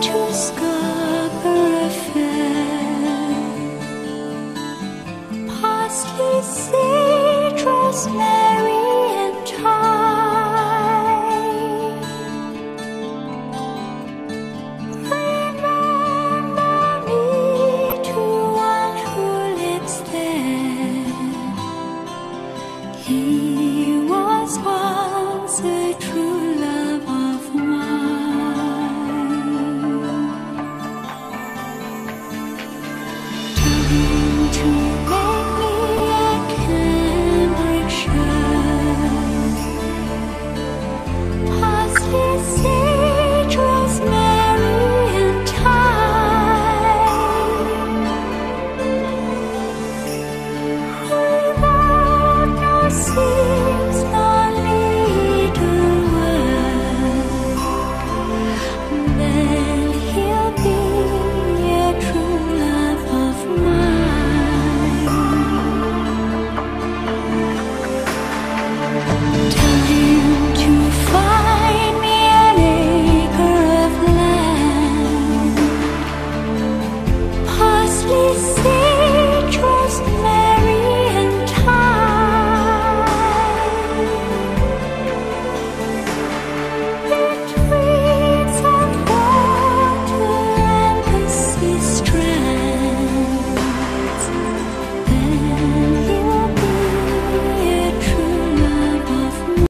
just go.